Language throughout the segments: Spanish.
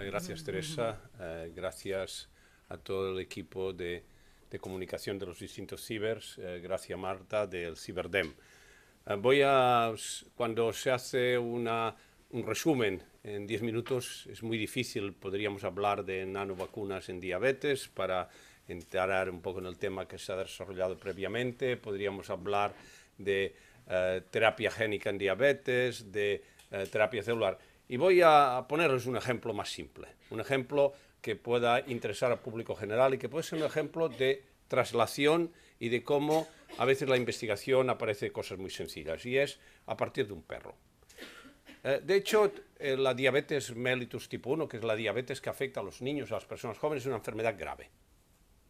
Eh, gracias, Teresa. Eh, gracias a todo el equipo de, de comunicación de los distintos cibers. Eh, gracias, Marta, del Ciberdem. voy a, cuando se hace una, un resumen en 10 minutos, es muy difícil, podríamos hablar de nanovacunas en diabetes para entrar un poco en el tema que se ha desarrollado previamente, podríamos hablar de terapia génica en diabetes, de terapia celular. Y voy a ponerles un ejemplo más simple, un ejemplo que pueda interesar al público general y que puede ser un ejemplo de traslación y de cómo a veces la investigación aparece cosas muy sencillas, y es a partir de un perro. Eh, de hecho, eh, la diabetes mellitus tipo 1, que es la diabetes que afecta a los niños, a las personas jóvenes, es una enfermedad grave.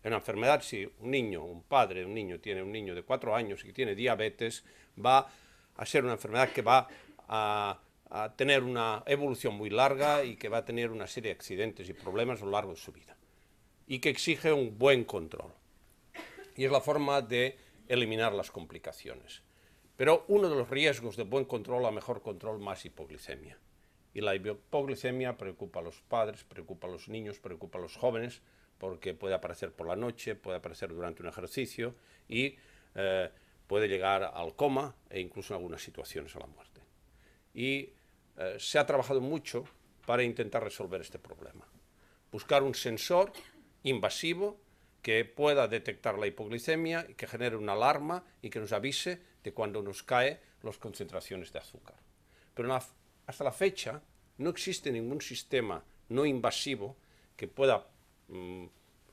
Es una enfermedad, si un niño, un padre un niño tiene un niño de 4 años y tiene diabetes, va a ser una enfermedad que va a a tener una evolución muy larga y que va a tener una serie de accidentes y problemas a lo largo de su vida. Y que exige un buen control. Y es la forma de eliminar las complicaciones. Pero uno de los riesgos de buen control a mejor control más hipoglicemia. Y la hipoglicemia preocupa a los padres, preocupa a los niños, preocupa a los jóvenes, porque puede aparecer por la noche, puede aparecer durante un ejercicio y eh, puede llegar al coma e incluso en algunas situaciones a la muerte. Y eh, se ha trabajado mucho para intentar resolver este problema. Buscar un sensor invasivo que pueda detectar la hipoglicemia que genere una alarma y que nos avise de cuando nos cae las concentraciones de azúcar. Pero hasta la fecha no existe ningún sistema no invasivo que pueda mm,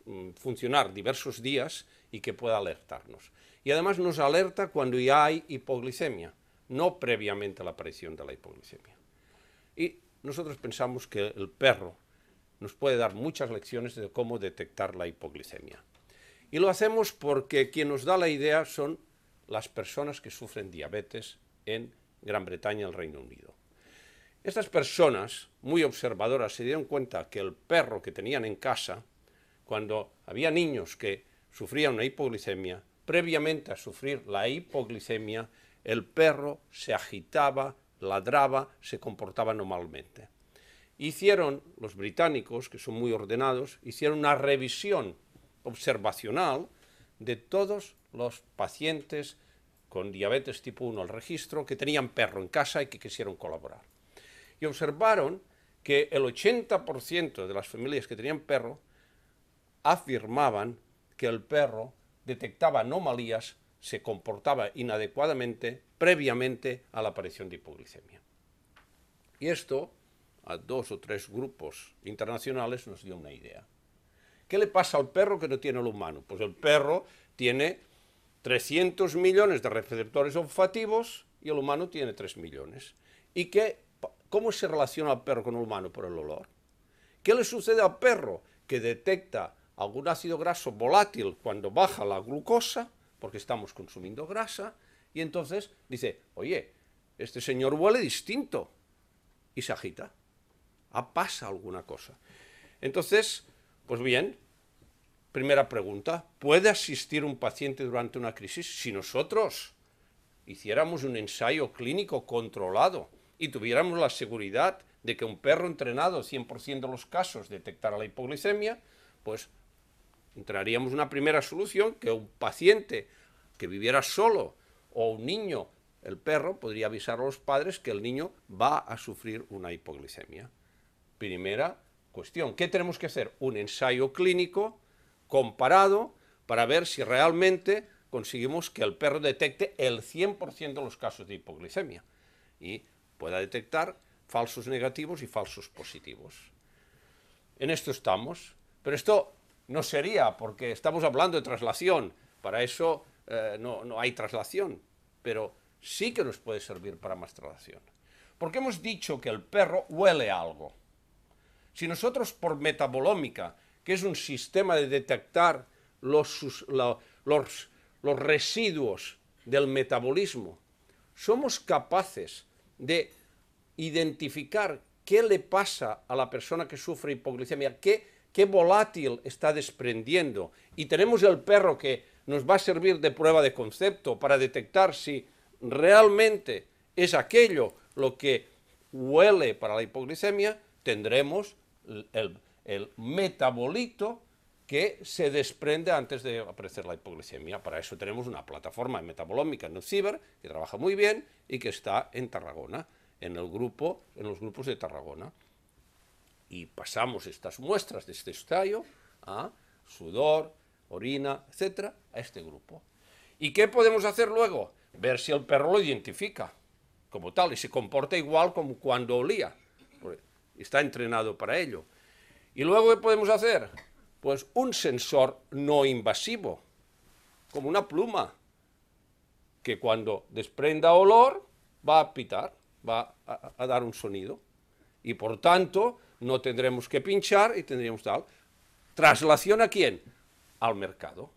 mm, funcionar diversos días y que pueda alertarnos. Y además nos alerta cuando ya hay hipoglicemia, no previamente a la aparición de la hipoglicemia. Y nosotros pensamos que el perro nos puede dar muchas lecciones de cómo detectar la hipoglicemia. Y lo hacemos porque quien nos da la idea son las personas que sufren diabetes en Gran Bretaña el Reino Unido. Estas personas, muy observadoras, se dieron cuenta que el perro que tenían en casa, cuando había niños que sufrían una hipoglicemia, previamente a sufrir la hipoglicemia, el perro se agitaba, ladraba, se comportaba normalmente. Hicieron, los británicos, que son muy ordenados, hicieron una revisión observacional de todos los pacientes con diabetes tipo 1 al registro que tenían perro en casa y que quisieron colaborar. Y observaron que el 80% de las familias que tenían perro afirmaban que el perro detectaba anomalías se comportaba inadecuadamente previamente a la aparición de hipoglicemia. Y esto a dos o tres grupos internacionales nos dio una idea. ¿Qué le pasa al perro que no tiene el humano? Pues el perro tiene 300 millones de receptores olfativos y el humano tiene 3 millones. ¿Y qué, cómo se relaciona el perro con el humano? Por el olor. ¿Qué le sucede al perro que detecta algún ácido graso volátil cuando baja la glucosa porque estamos consumiendo grasa, y entonces dice, oye, este señor huele distinto, y se agita. Ah, pasa alguna cosa. Entonces, pues bien, primera pregunta, ¿puede asistir un paciente durante una crisis si nosotros hiciéramos un ensayo clínico controlado y tuviéramos la seguridad de que un perro entrenado 100% de los casos detectara la hipoglicemia, pues entraríamos en una primera solución que un paciente que viviera solo o un niño, el perro, podría avisar a los padres que el niño va a sufrir una hipoglicemia. Primera cuestión, ¿qué tenemos que hacer? Un ensayo clínico comparado para ver si realmente conseguimos que el perro detecte el 100% de los casos de hipoglicemia y pueda detectar falsos negativos y falsos positivos. En esto estamos, pero esto no sería porque estamos hablando de traslación, para eso eh, no, no hay traslación, pero sí que nos puede servir para más traslación. Porque hemos dicho que el perro huele algo. Si nosotros por metabolómica, que es un sistema de detectar los, los, los residuos del metabolismo, somos capaces de identificar qué le pasa a la persona que sufre hipoglicemia, qué, qué volátil está desprendiendo, y tenemos el perro que nos va a servir de prueba de concepto para detectar si realmente es aquello lo que huele para la hipoglicemia, tendremos el, metabolito que se desprende antes de aparecer la hipoglicemia. Para eso tenemos una plataforma metabolómica en el CIBER que trabaja muy bien y que está en Tarragona, en los grupos de Tarragona. Y pasamos estas muestras de este estadio a sudor, orina, etcétera, a este grupo. ¿Y qué podemos hacer luego? Ver si el perro lo identifica como tal y se comporta igual como cuando olía. Está entrenado para ello. ¿Y luego qué podemos hacer? Pues un sensor no invasivo, como una pluma, que cuando desprenda olor va a pitar, va a, dar un sonido. Y por tanto, no tendremos que pinchar y tendríamos tal. ¿Traslación a quién? Al mercado.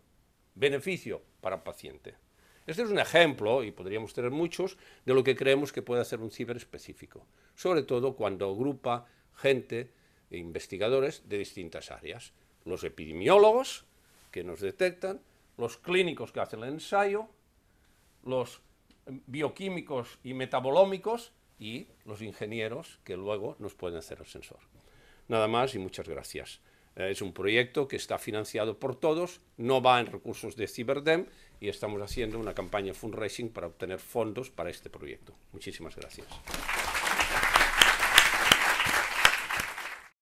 Beneficio para el paciente. Este es un ejemplo, y podríamos tener muchos, de lo que creemos que puede hacer un ciber específico, sobre todo cuando agrupa gente, e investigadores de distintas áreas los epidemiólogos que nos detectan, los clínicos que hacen el ensayo, los bioquímicos y metabolómicos y los ingenieros que luego nos pueden hacer el sensor. Nada más y muchas gracias. Eh, es un proyecto que está financiado por todos, no va en recursos de Ciberdem y estamos haciendo una campaña fundraising para obtener fondos para este proyecto. Muchísimas gracias.